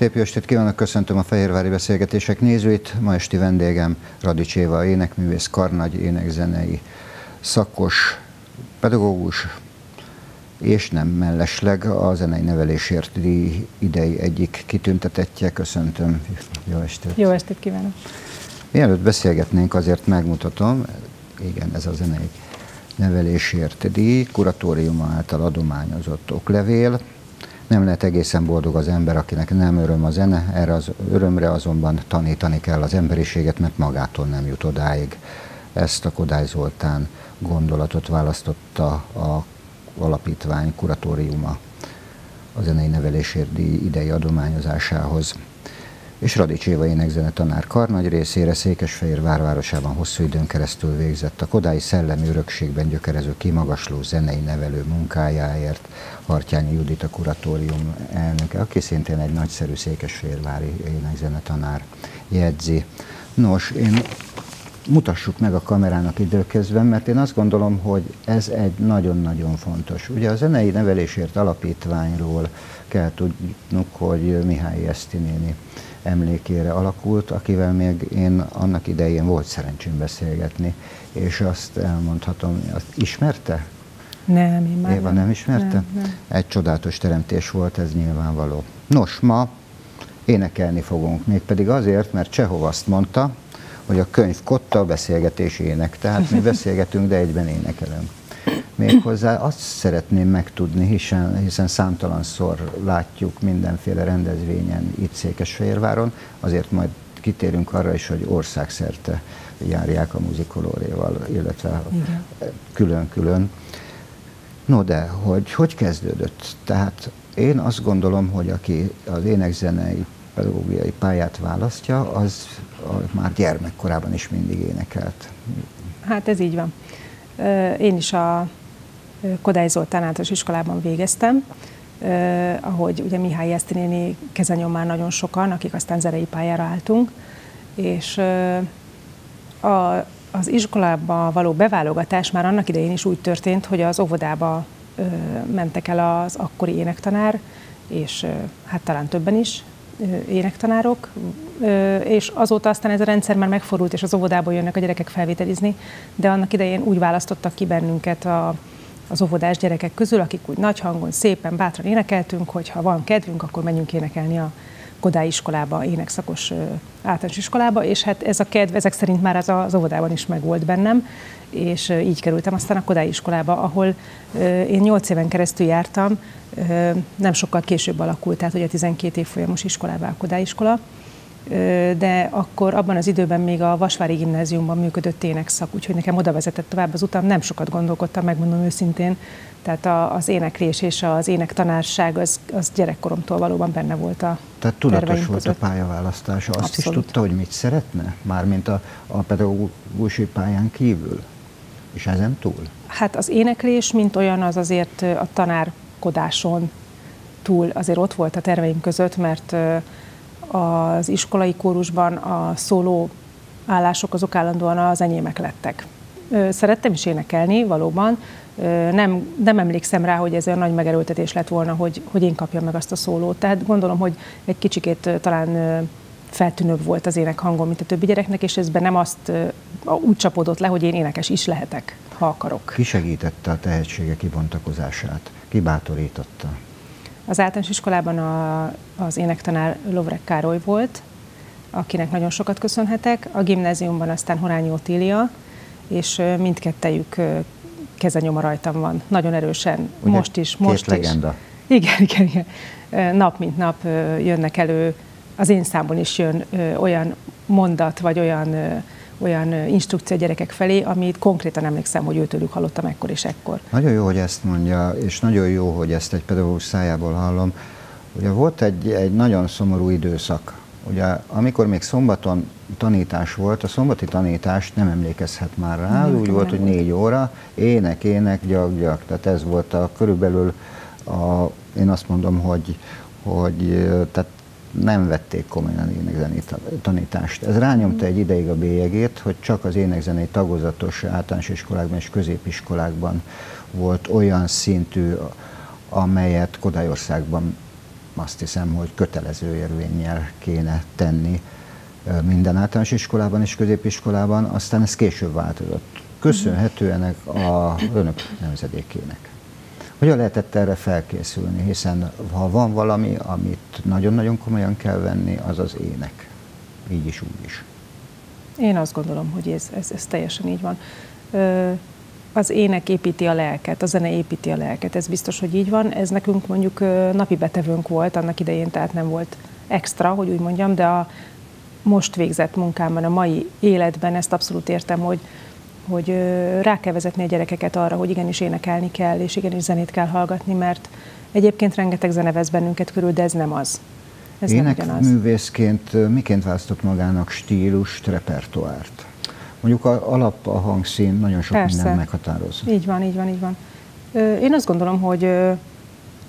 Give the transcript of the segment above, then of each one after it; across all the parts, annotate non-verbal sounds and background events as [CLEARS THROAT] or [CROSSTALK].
Szép jó estét kívánok, köszöntöm a Fehérvári Beszélgetések nézőit. Ma esti vendégem Radics Éva énekművész, karnagy, énekzenei szakos, pedagógus, és nem mellesleg a zenei nevelésért idei egyik kitüntetettje. Köszöntöm. Jó estét. Jó estét kívánok. Mielőtt beszélgetnénk, azért megmutatom, igen, ez a zenei nevelésért díj, kuratórium által adományozott oklevél, nem lehet egészen boldog az ember, akinek nem öröm a zene, erre az örömre azonban tanítani kell az emberiséget, mert magától nem jut odáig. Ezt a Kodály Zoltán gondolatot választotta a alapítvány kuratóriuma a zenei nevelésért idei adományozásához és Radics Éva énekzene tanár kar nagy részére Székesfehér várvárosában hosszú időn keresztül végzett a kodái szellemi örökségben gyökerező kimagasló zenei nevelő munkájáért Hartyányi Judit a kuratórium elnöke, aki szintén egy nagyszerű székesfehérvári énekzene tanár jegyzi. Nos, én mutassuk meg a kamerának időközben, mert én azt gondolom, hogy ez egy nagyon-nagyon fontos. Ugye a zenei nevelésért alapítványról kell tudnunk, hogy Mihály Esztinéni emlékére alakult, akivel még én annak idején volt szerencsém beszélgetni, és azt elmondhatom, azt ismerte? Nem, én már Éva nem, nem ismerte? Nem, nem. Egy csodálatos teremtés volt, ez nyilvánvaló. Nos, ma énekelni fogunk, mégpedig azért, mert Csehov azt mondta, hogy a könyv kotta a beszélgetés ének, tehát mi beszélgetünk, de egyben énekelünk. Méghozzá azt szeretném megtudni, hiszen, hiszen számtalanszor látjuk mindenféle rendezvényen itt Székesfehérváron, azért majd kitérünk arra is, hogy országszerte járják a muzikolóréval, illetve külön-külön. No de, hogy hogy kezdődött? Tehát én azt gondolom, hogy aki az énekzenei pedagógiai pályát választja, az már gyermekkorában is mindig énekelt. Hát ez így van. Én is a Kodály Zoltán általános iskolában végeztem, ahogy ugye Mihály Esztinéni kezenyom nagyon sokan, akik aztán zenei pályára álltunk, és a, az iskolába való beválogatás már annak idején is úgy történt, hogy az óvodába mentek el az akkori énektanár, és hát talán többen is, énektanárok, és azóta aztán ez a rendszer már megfordult, és az óvodából jönnek a gyerekek felvételizni, de annak idején úgy választottak ki bennünket a, az óvodás gyerekek közül, akik úgy nagy hangon, szépen, bátran énekeltünk, hogy ha van kedvünk, akkor menjünk énekelni a Kodály iskolába, énekszakos általános iskolába, és hát ez a kedv, ezek szerint már az, az óvodában is megvolt bennem, és így kerültem aztán a Kodály iskolába, ahol én 8 éven keresztül jártam, nem sokkal később alakult, tehát ugye 12 folyamos iskolává a Kodály iskola, de akkor abban az időben még a Vasvári gimnáziumban működött énekszak, úgyhogy nekem oda vezetett tovább az utam, nem sokat gondolkodtam, megmondom őszintén, tehát az éneklés és az énektanárság az, az gyerekkoromtól valóban benne volt a Tehát tudatos volt a pályaválasztása. Azt Abszolút. is tudta, hogy mit szeretne? Mármint a, a pedagógusi pályán kívül? És ezen túl? Hát az éneklés, mint olyan, az azért a tanárkodáson túl azért ott volt a terveim között, mert az iskolai kórusban a szóló állások azok állandóan az enyémek lettek. Szerettem is énekelni, valóban. Nem, nem emlékszem rá, hogy ez olyan nagy megerőltetés lett volna, hogy, hogy én kapjam meg azt a szólót. Tehát gondolom, hogy egy kicsikét talán feltűnőbb volt az ének hangom, mint a többi gyereknek, és ezben nem azt úgy csapódott le, hogy én énekes is lehetek, ha akarok. Ki segítette a tehetsége kibontakozását? Ki bátorította? Az általános iskolában a, az énektanár Lovrek Károly volt, akinek nagyon sokat köszönhetek. A gimnáziumban aztán Horányi Otília, és mindkettejük kezenyoma rajtam van, nagyon erősen, Ugye, most is, most két legenda. is. [LAUGHS] Igen, igen, igen. Nap mint nap jönnek elő, az én számon is jön olyan mondat, vagy olyan olyan instrukció gyerekek felé, amit konkrétan emlékszem, hogy őtőlük hallottam ekkor és ekkor. Nagyon jó, hogy ezt mondja, és nagyon jó, hogy ezt egy pedagógus szájából hallom. Ugye volt egy, egy nagyon szomorú időszak, Ugye, amikor még szombaton tanítás volt, a szombati tanítást nem emlékezhet már rá, nem, úgy volt, hogy négy óra, ének, ének, gyak, gyak. Tehát ez volt a körülbelül, a, én azt mondom, hogy, hogy tehát nem vették komolyan énekzenei tanítást. Ez rányomta egy ideig a bélyegét, hogy csak az énekzenei tagozatos általános iskolákban és középiskolákban volt olyan szintű, amelyet Kodályországban azt hiszem, hogy kötelező érvényel kéne tenni minden általános iskolában és középiskolában, aztán ez később változott. Köszönhetően a önök nemzedékének. Hogyan lehetett erre felkészülni, hiszen ha van valami, amit nagyon-nagyon komolyan kell venni, az az ének. Így is, úgy is. Én azt gondolom, hogy ez, ez, ez teljesen így van. Ö, az ének építi a lelket, a zene építi a lelket, ez biztos, hogy így van. Ez nekünk mondjuk napi betevőnk volt annak idején, tehát nem volt extra, hogy úgy mondjam, de a most végzett munkámban, a mai életben ezt abszolút értem, hogy, hogy rá kell vezetni a gyerekeket arra, hogy igenis énekelni kell, és igenis zenét kell hallgatni, mert egyébként rengeteg zene vesz bennünket körül, de ez nem az. Ez Énekművészként miként választott magának stílust, repertoárt? Mondjuk a alap, a hangszín nagyon sok Persze. minden meghatároz. Így van, így van, így van. Én azt gondolom, hogy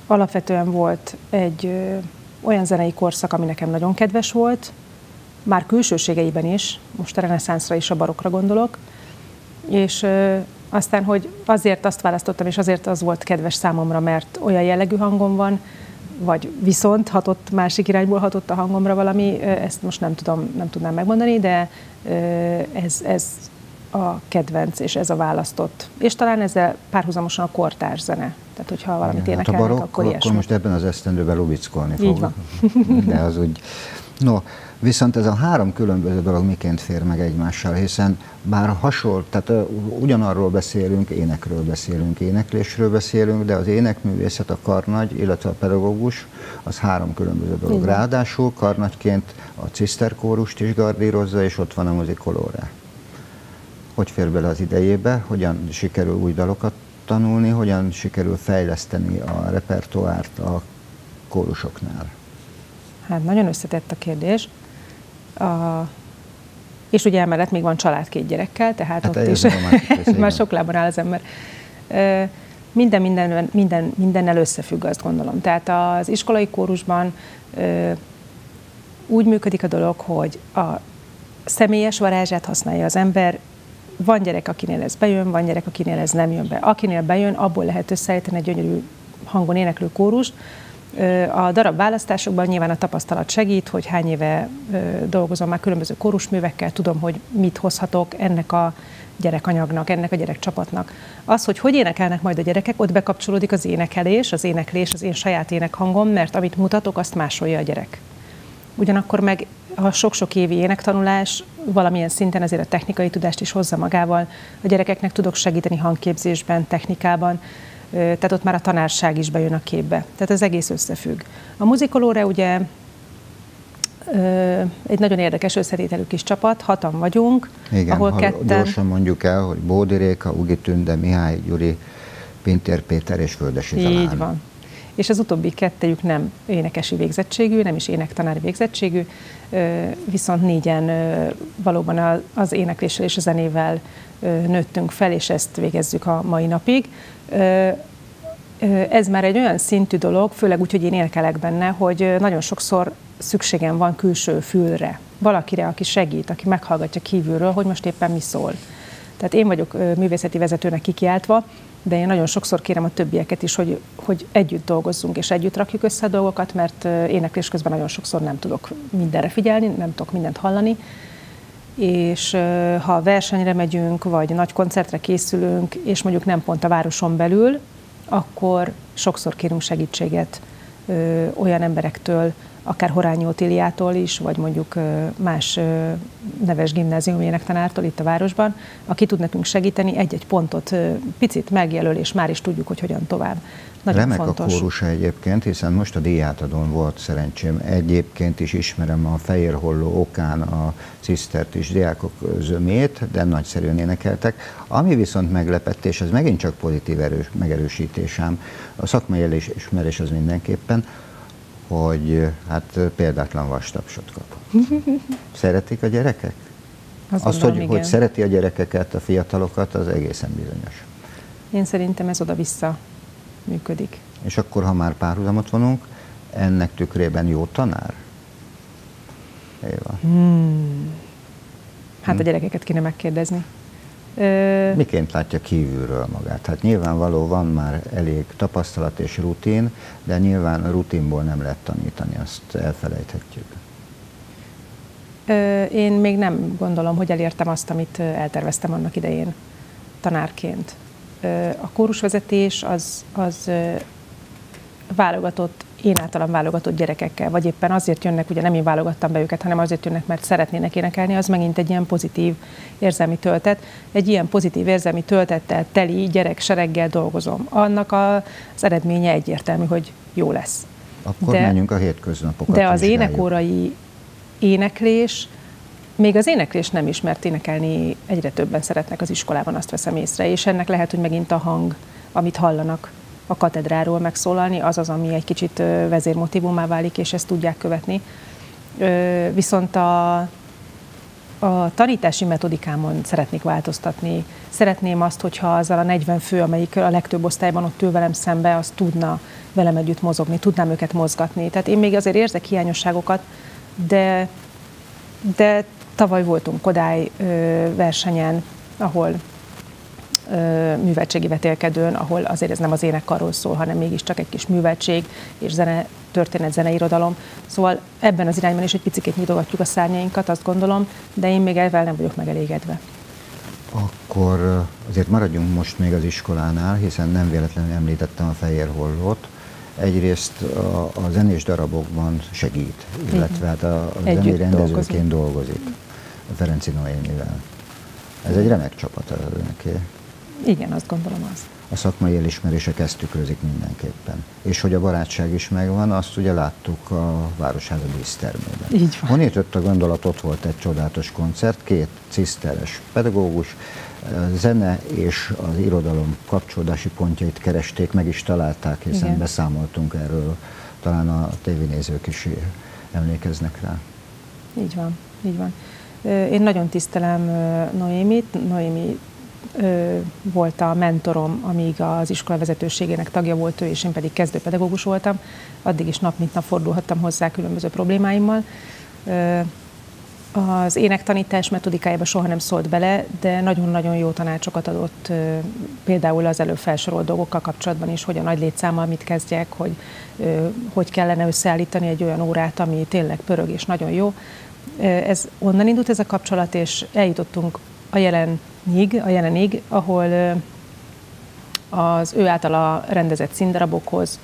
alapvetően volt egy olyan zenei korszak, ami nekem nagyon kedves volt, már külsőségeiben is, most a reneszánszra és a barokra gondolok, és aztán, hogy azért azt választottam, és azért az volt kedves számomra, mert olyan jellegű hangom van, vagy viszont hatott, másik irányból hatott a hangomra valami, ezt most nem tudom, nem tudnám megmondani, de ez, ez a kedvenc, és ez a választott. És talán ezzel párhuzamosan a kortárs zene. Tehát, hogyha valamit Igen, énekelnek, hát a barokk, akkor ilyesmi. Akkor most ebben az esztendőben lubickolni fog. [LAUGHS] De az úgy... No, Viszont ez a három különböző dolog miként fér meg egymással, hiszen bár hasonló, tehát ugyanarról beszélünk, énekről beszélünk, éneklésről beszélünk, de az énekművészet, a karnagy, illetve a pedagógus, az három különböző dolog. Igen. Ráadásul karnagyként a ciszterkórust is gardírozza, és ott van a muzikolóra. Hogy fér bele az idejébe, hogyan sikerül új dalokat tanulni, hogyan sikerül fejleszteni a repertoárt a kórusoknál? Hát nagyon összetett a kérdés. A, és ugye emellett még van család két gyerekkel, tehát hát ott is [LAUGHS] már sok lábon áll az ember. Minden, minden, minden, mindennel összefügg, azt gondolom. Tehát az iskolai kórusban úgy működik a dolog, hogy a személyes varázsát használja az ember, van gyerek, akinél ez bejön, van gyerek, akinél ez nem jön be. Akinél bejön, abból lehet összeállítani egy gyönyörű hangon éneklő kórust, a darab választásokban nyilván a tapasztalat segít, hogy hány éve dolgozom már különböző kórusművekkel, tudom, hogy mit hozhatok ennek a gyerekanyagnak, ennek a gyerekcsapatnak. Az, hogy hogy énekelnek majd a gyerekek, ott bekapcsolódik az énekelés, az éneklés, az én saját énekhangom, mert amit mutatok, azt másolja a gyerek. Ugyanakkor meg a sok-sok évi énektanulás valamilyen szinten azért a technikai tudást is hozza magával. A gyerekeknek tudok segíteni hangképzésben, technikában, tehát ott már a tanárság is bejön a képbe. Tehát az egész összefügg. A muzikolóra ugye egy nagyon érdekes összetételű kis csapat, hatan vagyunk, Igen, ahol ketten... gyorsan mondjuk el, hogy Bódi Réka, Ugi Tünde, Mihály Gyuri, Pintér Péter és Földesi. Így van. És az utóbbi kettejük nem énekesi végzettségű, nem is énektanári végzettségű, viszont négyen valóban az énekléssel és a zenével nőttünk fel, és ezt végezzük a mai napig ez már egy olyan szintű dolog, főleg úgy, hogy én élkelek benne, hogy nagyon sokszor szükségem van külső fülre. Valakire, aki segít, aki meghallgatja kívülről, hogy most éppen mi szól. Tehát én vagyok művészeti vezetőnek kikiáltva, de én nagyon sokszor kérem a többieket is, hogy, hogy együtt dolgozzunk és együtt rakjuk össze a dolgokat, mert éneklés közben nagyon sokszor nem tudok mindenre figyelni, nem tudok mindent hallani, és ha versenyre megyünk, vagy nagy koncertre készülünk, és mondjuk nem pont a városon belül, akkor sokszor kérünk segítséget ö, olyan emberektől, akár Horányi Otiliától is, vagy mondjuk ö, más ö, neves gimnázium énektanártól itt a városban, aki tud nekünk segíteni, egy-egy pontot ö, picit megjelöl, és már is tudjuk, hogy hogyan tovább. Nagyon Remek fontos. a kórusa egyébként, hiszen most a díjátadón volt szerencsém. Egyébként is ismerem a Fehér Holló okán a cisztert és diákok zömét, de nagyszerűen énekeltek. Ami viszont meglepett, és ez megint csak pozitív erős, megerősítésem, a szakmai elismerés az mindenképpen, hogy hát példátlan vastapsot kap. [LAUGHS] Szeretik a gyerekek? Azt, Azt hogy, hogy szereti a gyerekeket, a fiatalokat, az egészen bizonyos. Én szerintem ez oda-vissza működik. És akkor, ha már párhuzamot vonunk, ennek tükrében jó tanár? Éva. Hmm. Hát a gyerekeket kéne megkérdezni. Miként látja kívülről magát? Hát nyilvánvaló van már elég tapasztalat és rutin, de nyilván a rutinból nem lehet tanítani, azt elfelejthetjük. Én még nem gondolom, hogy elértem azt, amit elterveztem annak idején tanárként. A kórusvezetés az, az válogatott, én általam válogatott gyerekekkel, vagy éppen azért jönnek, ugye nem én válogattam be őket, hanem azért jönnek, mert szeretnének énekelni, az megint egy ilyen pozitív érzelmi töltet. Egy ilyen pozitív érzelmi töltettel teli gyerek sereggel dolgozom. Annak az eredménye egyértelmű, hogy jó lesz. Akkor de, menjünk a hétköznapokat De az énekórai éneklés, még az éneklés nem ismert énekelni egyre többen szeretnek az iskolában, azt veszem észre, és ennek lehet, hogy megint a hang, amit hallanak a katedráról megszólalni, az az, ami egy kicsit vezérmotívumá válik, és ezt tudják követni. Viszont a, a tanítási metodikámon szeretnék változtatni. Szeretném azt, hogyha azzal a 40 fő, amelyik a legtöbb osztályban ott ül velem szembe, az tudna velem együtt mozogni, tudnám őket mozgatni. Tehát én még azért érzek hiányosságokat, de, de tavaly voltunk Kodály versenyen, ahol műveltségi vetélkedőn, ahol azért ez nem az énekkarról szól, hanem mégiscsak egy kis műveltség és zene, történet, zeneirodalom. Szóval ebben az irányban is egy picit nyitogatjuk a szárnyainkat, azt gondolom, de én még ezzel nem vagyok megelégedve. Akkor azért maradjunk most még az iskolánál, hiszen nem véletlenül említettem a Fehér Hollót. Egyrészt a, a zenés darabokban segít, illetve hát a, a zenei rendezőként dolgozik Ferenci Noémivel. Ez egy remek csapat önöké. Igen, azt gondolom az. A szakmai elismerések ezt tükrözik mindenképpen. És hogy a barátság is megvan, azt ugye láttuk a Városháza dísztermében. Így van. Honnét jött a gondolat, ott volt egy csodálatos koncert, két ciszteres pedagógus, zene és az irodalom kapcsolódási pontjait keresték, meg is találták, hiszen Igen. beszámoltunk erről, talán a tévénézők is emlékeznek rá. Így van, így van. Én nagyon tisztelem Noémit, Noémi volt a mentorom, amíg az iskola vezetőségének tagja volt ő, és én pedig kezdőpedagógus voltam. Addig is nap mint nap fordulhattam hozzá különböző problémáimmal. Az énektanítás metodikájába soha nem szólt bele, de nagyon-nagyon jó tanácsokat adott például az előbb felsorolt dolgokkal kapcsolatban is, hogy a nagy létszámmal mit kezdjek, hogy hogy kellene összeállítani egy olyan órát, ami tényleg pörög és nagyon jó. Ez onnan indult ez a kapcsolat, és eljutottunk a jelenig, a jelenig, ahol az ő általa rendezett színdarabokhoz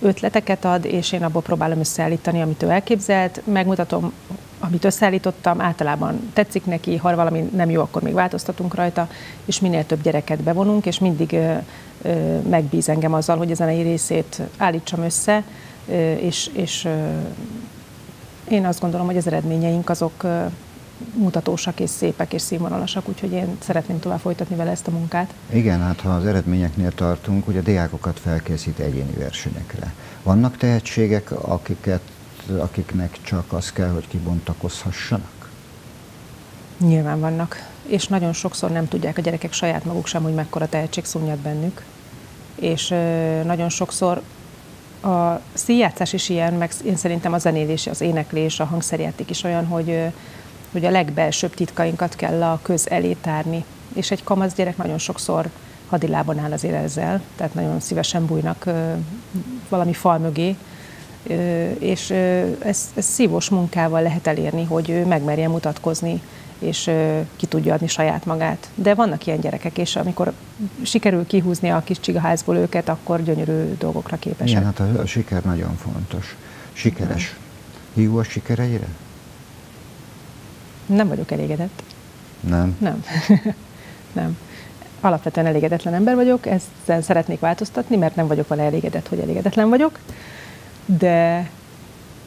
ötleteket ad, és én abból próbálom összeállítani, amit ő elképzelt, megmutatom, amit összeállítottam, általában tetszik neki, ha valami nem jó, akkor még változtatunk rajta, és minél több gyereket bevonunk, és mindig ö, ö, megbíz engem azzal, hogy a zenei részét állítsam össze, ö, és, és én azt gondolom, hogy az eredményeink azok mutatósak és szépek és színvonalasak, úgyhogy én szeretném tovább folytatni vele ezt a munkát. Igen, hát ha az eredményeknél tartunk, hogy a diákokat felkészít egyéni versenyekre. Vannak tehetségek, akiket, akiknek csak az kell, hogy kibontakozhassanak? Nyilván vannak, és nagyon sokszor nem tudják a gyerekek saját maguk sem, hogy mekkora tehetség szunnyad bennük, és nagyon sokszor a színjátszás is ilyen, meg én szerintem a zenélés, az éneklés, a hangszerjáték is olyan, hogy hogy a legbelsőbb titkainkat kell a köz elé tárni. És egy kamasz gyerek nagyon sokszor hadilában áll azért ezzel, tehát nagyon szívesen bújnak valami fal mögé, és ö, ez, szívós munkával lehet elérni, hogy ő megmerjen mutatkozni, és ki tudja adni saját magát. De vannak ilyen gyerekek, és amikor sikerül kihúzni a kis csigaházból őket, akkor gyönyörű dolgokra képesek. Igen, hát a, a siker nagyon fontos. Sikeres. Hiú a sikereire? Nem vagyok elégedett. Nem? Nem. [LAUGHS] nem. Alapvetően elégedetlen ember vagyok, ezzel szeretnék változtatni, mert nem vagyok vele elégedett, hogy elégedetlen vagyok, de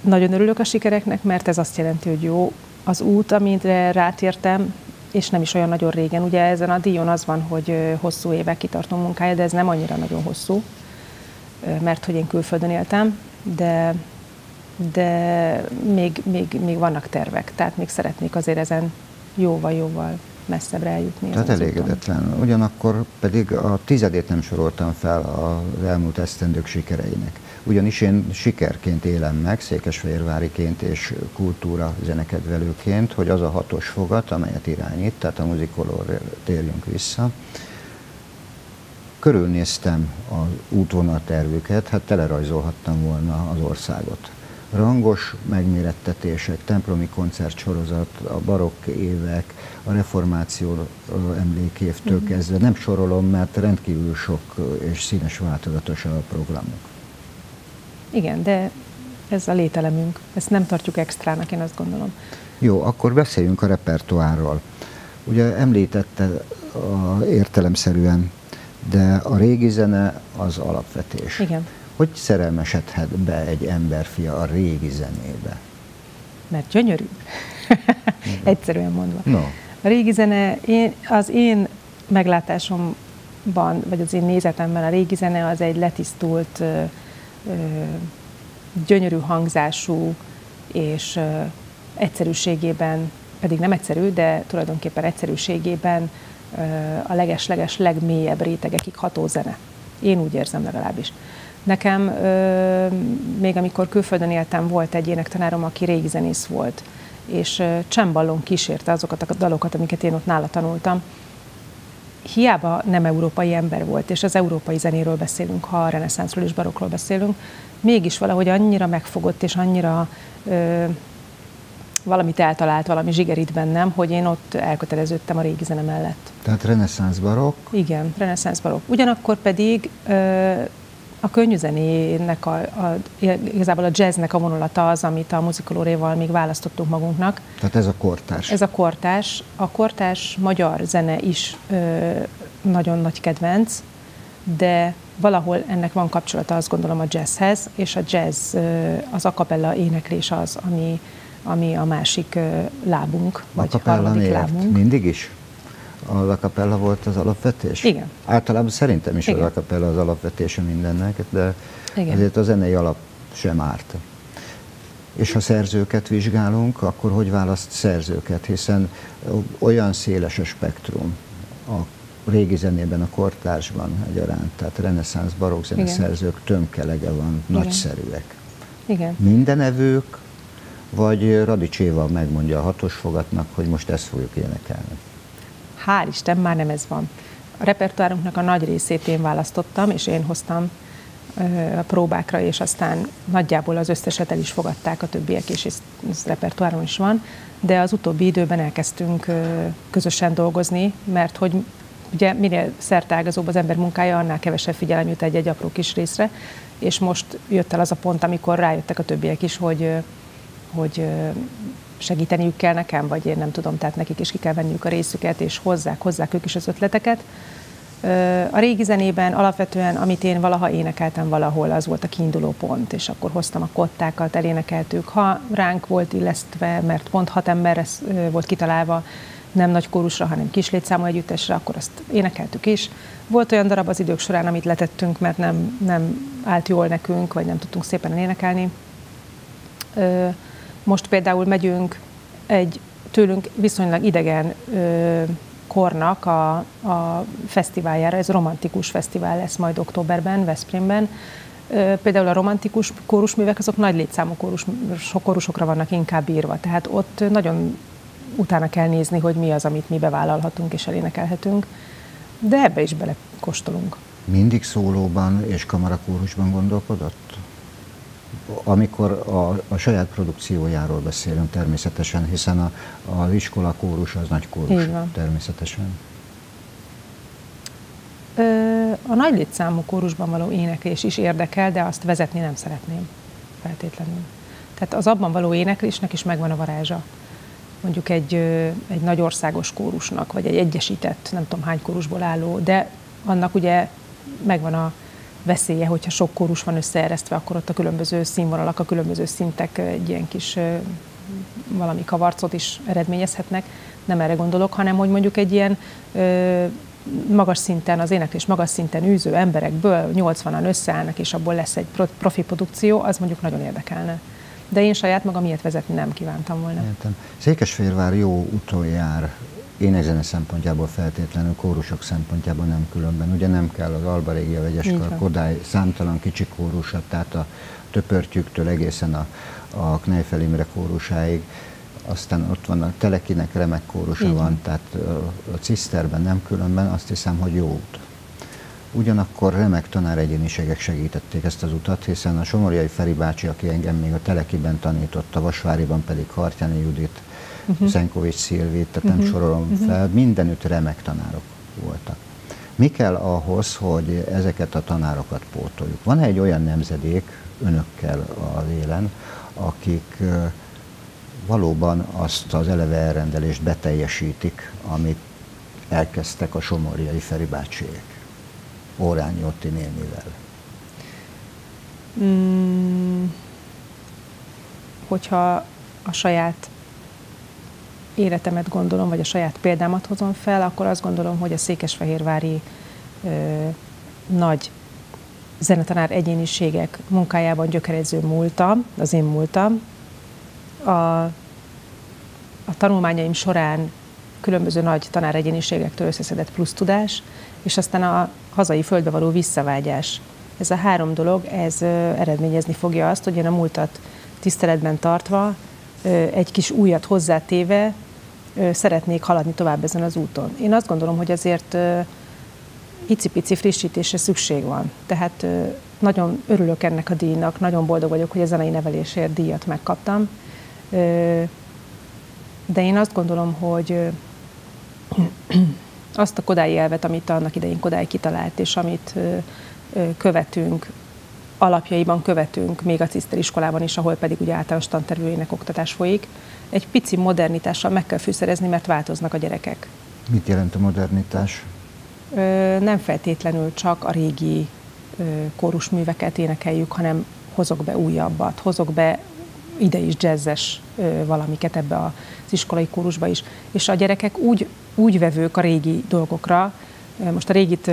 nagyon örülök a sikereknek, mert ez azt jelenti, hogy jó az út, amire rátértem, és nem is olyan nagyon régen. Ugye ezen a díjon az van, hogy hosszú évek kitartó munkája, de ez nem annyira nagyon hosszú, mert hogy én külföldön éltem, de de még, még, még vannak tervek, tehát még szeretnék azért ezen jóval-jóval messzebbre eljutni. Tehát elégedetlen. Ugyanakkor pedig a tizedét nem soroltam fel az elmúlt esztendők sikereinek. Ugyanis én sikerként élem meg, székesfehérváriként és kultúra zenekedvelőként, hogy az a hatos fogat, amelyet irányít, tehát a muzikolór térjünk vissza, körülnéztem az útvonaltervüket, hát telerajzolhattam volna az országot. Rangos megmérettetések, templomi koncertsorozat, a barokk évek, a reformáció emlékévtől uh-huh. kezdve. Nem sorolom, mert rendkívül sok és színes változatos a programok. Igen, de ez a lételemünk. Ezt nem tartjuk extrának, én azt gondolom. Jó, akkor beszéljünk a repertoárról. Ugye említette a, értelemszerűen, de a régi zene az alapvetés. Igen. Hogy szerelmesedhet be egy emberfia a régi zenébe? Mert gyönyörű. [LAUGHS] Egyszerűen mondva. No. A régi zene, én, az én meglátásomban, vagy az én nézetemben a régi zene az egy letisztult, gyönyörű hangzású és egyszerűségében, pedig nem egyszerű, de tulajdonképpen egyszerűségében a leges-leges legmélyebb rétegekig ható zene. Én úgy érzem legalábbis. Nekem még amikor külföldön éltem, volt egy énektanárom, aki régi zenész volt, és csemballon kísérte azokat a dalokat, amiket én ott nála tanultam. Hiába nem európai ember volt, és az európai zenéről beszélünk, ha a reneszánszról és barokról beszélünk, mégis valahogy annyira megfogott, és annyira ö, valamit eltalált, valami zsigerit bennem, hogy én ott elköteleződtem a régi zene mellett. Tehát reneszánsz barokk? Igen, reneszánsz barokk. Ugyanakkor pedig ö, a könnyű zenének, a, a, igazából a jazznek a vonulata az, amit a muzikolóréval még választottunk magunknak. Tehát ez a kortás. Ez a kortás. A kortás magyar zene is ö, nagyon nagy kedvenc, de valahol ennek van kapcsolata, azt gondolom, a jazzhez, és a jazz, az akapella éneklés az, ami, ami a másik lábunk, vagy harmadik lábunk. Mindig is? A lakapella volt az alapvetés? Igen. Általában szerintem is Igen. a lakapella az alapvetése mindennek, de Igen. ezért a zenei alap sem árt. És ha szerzőket vizsgálunk, akkor hogy választ szerzőket? Hiszen olyan széles a spektrum a régi zenében, a kortársban egyaránt, tehát reneszánsz, barokk zeneszerzők tömkelege van, Igen. nagyszerűek. Igen. Minden evők, vagy Radicséva megmondja a hatos fogatnak, hogy most ezt fogjuk énekelni? Hál' Isten, már nem ez van. A repertoárunknak a nagy részét én választottam, és én hoztam a próbákra, és aztán nagyjából az összeset el is fogadták a többiek, és ez, ez repertoáron is van, de az utóbbi időben elkezdtünk közösen dolgozni, mert hogy ugye minél szertágazóbb az ember munkája, annál kevesebb figyelem jut egy-egy apró kis részre, és most jött el az a pont, amikor rájöttek a többiek is, hogy, hogy segíteniük kell nekem, vagy én nem tudom, tehát nekik is ki kell venniük a részüket, és hozzák, hozzák ők is az ötleteket. A régi zenében alapvetően, amit én valaha énekeltem valahol, az volt a kiinduló pont, és akkor hoztam a kottákat, elénekeltük. Ha ránk volt illesztve, mert pont hat ember volt kitalálva, nem nagy kórusra, hanem kis létszámú együttesre, akkor azt énekeltük is. Volt olyan darab az idők során, amit letettünk, mert nem, nem állt jól nekünk, vagy nem tudtunk szépen énekelni. Most például megyünk egy tőlünk viszonylag idegen ö, kornak a, a fesztiváljára, ez romantikus fesztivál lesz majd októberben, Veszprémben. Ö, például a romantikus kórusművek, azok nagy létszámú kórus, kórusokra vannak inkább írva, tehát ott nagyon utána kell nézni, hogy mi az, amit mi bevállalhatunk és elénekelhetünk, de ebbe is belekostolunk. Mindig szólóban és kamarakórusban gondolkodott? Amikor a, a saját produkciójáról beszélünk természetesen, hiszen a, az iskola kórus az nagy kórus természetesen. A nagy létszámú kórusban való éneklés is érdekel, de azt vezetni nem szeretném feltétlenül. Tehát az abban való éneklésnek is megvan a varázsa. Mondjuk egy, egy nagy országos kórusnak, vagy egy egyesített, nem tudom hány kórusból álló, de annak ugye megvan a, veszélye, hogyha sok kórus van összeeresztve, akkor ott a különböző színvonalak, a különböző szintek egy ilyen kis valami kavarcot is eredményezhetnek. Nem erre gondolok, hanem hogy mondjuk egy ilyen magas szinten, az éneklés magas szinten űző emberekből 80-an összeállnak, és abból lesz egy profi produkció, az mondjuk nagyon érdekelne. De én saját magam ilyet vezetni nem kívántam volna. Értem. Székesfehérvár jó úton jár énekzene szempontjából feltétlenül, kórusok szempontjából nem különben. Ugye nem kell az Alba Régia Vegyeskar, Kodály, számtalan kicsi kórusat, tehát a töpörtyűktől egészen a, a Knejfel Imre kórusáig, aztán ott van a Telekinek remek kórusa Igen. van, tehát a Ciszterben nem különben, azt hiszem, hogy jó út. Ugyanakkor remek tanár egyéniségek segítették ezt az utat, hiszen a Somorjai Feri bácsi, aki engem még a Telekiben tanított, a Vasváriban pedig Hartyani Judit, uh-huh. Szenkovics Szilvét, tehát uh-huh. nem sorolom uh-huh. fel, mindenütt remek tanárok voltak. Mi kell ahhoz, hogy ezeket a tanárokat pótoljuk? Van egy olyan nemzedék önökkel a élen, akik valóban azt az eleve elrendelést beteljesítik, amit elkezdtek a somorjai Feri bácsiék, Órányi Otti nénivel. Mm, hogyha a saját életemet gondolom, vagy a saját példámat hozom fel, akkor azt gondolom, hogy a székesfehérvári ö, nagy zenetanár egyéniségek munkájában gyökerező múltam, az én múltam. A, a tanulmányaim során különböző nagy tanár egyéniségektől összeszedett plusz tudás, és aztán a hazai földbe való visszavágyás. Ez a három dolog, ez eredményezni fogja azt, hogy én a múltat tiszteletben tartva, egy kis újat hozzátéve szeretnék haladni tovább ezen az úton. Én azt gondolom, hogy azért icipici frissítésre szükség van. Tehát nagyon örülök ennek a díjnak, nagyon boldog vagyok, hogy a zenei nevelésért díjat megkaptam. De én azt gondolom, hogy [CLEARS THROAT] azt a kodályi elvet, amit annak idején Kodály kitalált, és amit követünk, alapjaiban követünk, még a Ciszter iskolában is, ahol pedig ugye általános tantervőjének oktatás folyik, egy pici modernitással meg kell fűszerezni, mert változnak a gyerekek. Mit jelent a modernitás? nem feltétlenül csak a régi kórusműveket énekeljük, hanem hozok be újabbat, hozok be ide is jazzes valamiket ebbe az iskolai kórusba is. És a gyerekek úgy, úgy vevők a régi dolgokra, most a régit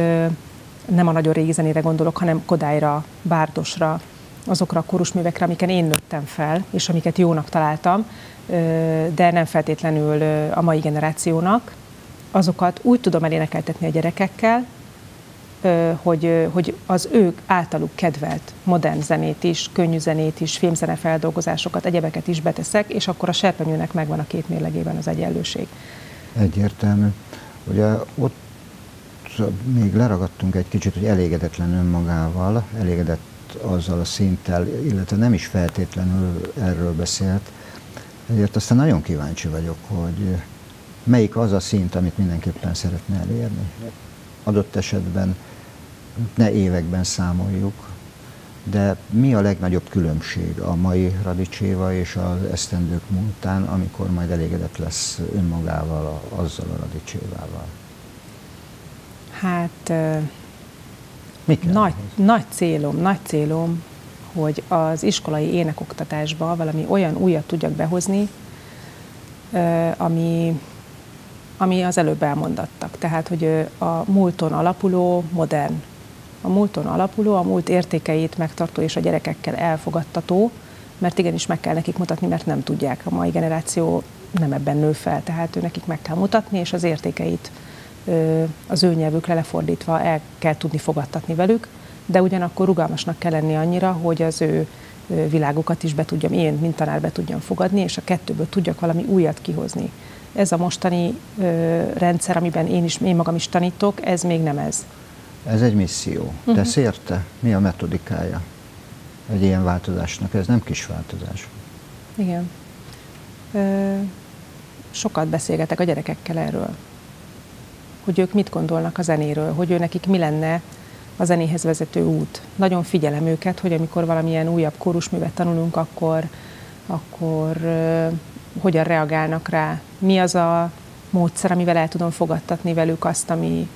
nem a nagyon régi zenére gondolok, hanem Kodályra, Bárdosra, azokra a kórusművekre, amiken én nőttem fel, és amiket jónak találtam, de nem feltétlenül a mai generációnak, azokat úgy tudom elénekeltetni a gyerekekkel, hogy, hogy az ők általuk kedvelt modern zenét is, könnyű zenét is, filmzene feldolgozásokat, egyebeket is beteszek, és akkor a serpenyőnek megvan a két mérlegében az egyenlőség. Egyértelmű. Ugye ott még leragadtunk egy kicsit, hogy elégedetlen önmagával, elégedett azzal a szinttel, illetve nem is feltétlenül erről beszélt. Ezért aztán nagyon kíváncsi vagyok, hogy melyik az a szint, amit mindenképpen szeretne elérni. Adott esetben ne években számoljuk, de mi a legnagyobb különbség a mai Radicséva és az esztendők múltán, amikor majd elégedett lesz önmagával, azzal a Radicsévával? Hát nagy, nagy célom, nagy célom, hogy az iskolai énekoktatásba valami olyan újat tudjak behozni, ami, ami az előbb elmondattak. Tehát, hogy a múlton alapuló, modern, a múlton alapuló, a múlt értékeit megtartó és a gyerekekkel elfogadtató, mert igenis meg kell nekik mutatni, mert nem tudják. A mai generáció nem ebben nő fel, tehát ő nekik meg kell mutatni, és az értékeit az ő nyelvükre lefordítva el kell tudni fogadtatni velük, de ugyanakkor rugalmasnak kell lenni annyira, hogy az ő világukat is be tudjam, én, mint tanár be tudjam fogadni, és a kettőből tudjak valami újat kihozni. Ez a mostani ö, rendszer, amiben én is, én magam is tanítok, ez még nem ez. Ez egy misszió. Uh-huh. Tesz érte? Mi a metodikája egy ilyen változásnak? Ez nem kis változás. Igen. Ö, sokat beszélgetek a gyerekekkel erről. Hogy ők mit gondolnak a zenéről, hogy ő nekik mi lenne a zenéhez vezető út. Nagyon figyelem őket, hogy amikor valamilyen újabb kórusművet tanulunk, akkor, akkor uh, hogyan reagálnak rá. Mi az a módszer, amivel el tudom fogadtatni velük azt, ami,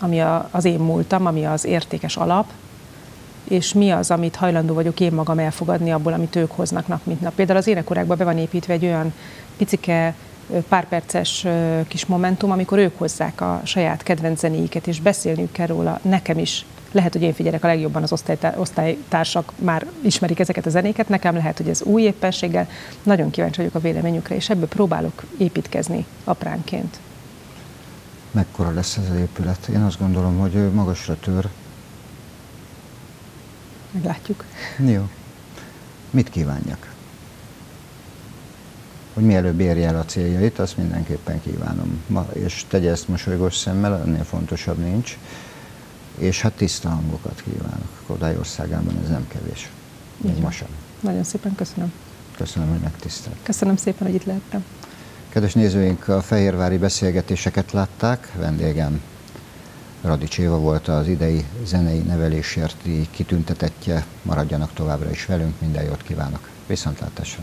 ami a, az én múltam, ami az értékes alap, és mi az, amit hajlandó vagyok én magam elfogadni abból, amit ők hoznak nap, mint nap. Például az énekorákban be van építve egy olyan picike pár perces kis momentum, amikor ők hozzák a saját kedvenc zenéiket, és beszélniük kell róla nekem is lehet, hogy én figyelek a legjobban, az osztálytársak már ismerik ezeket a zenéket, nekem lehet, hogy ez új éppenséggel. Nagyon kíváncsi vagyok a véleményükre, és ebből próbálok építkezni apránként. Mekkora lesz ez az épület? Én azt gondolom, hogy magasra tör. Meglátjuk. Jó. Mit kívánjak? Hogy mielőbb érje el a céljait, azt mindenképpen kívánom. Ma, és tegye ezt mosolygós szemmel, ennél fontosabb nincs. És hát tiszta hangokat kívánok. Kodály országában ez nem kevés. Még ma sem. Nagyon szépen köszönöm. Köszönöm, hogy megtisztelt. Köszönöm szépen, hogy itt lehettem. Kedves nézőink, a fehérvári beszélgetéseket látták. Vendégem Radics Éva volt az idei zenei nevelésért kitüntetettje. Maradjanak továbbra is velünk, minden jót kívánok. Viszontlátásra!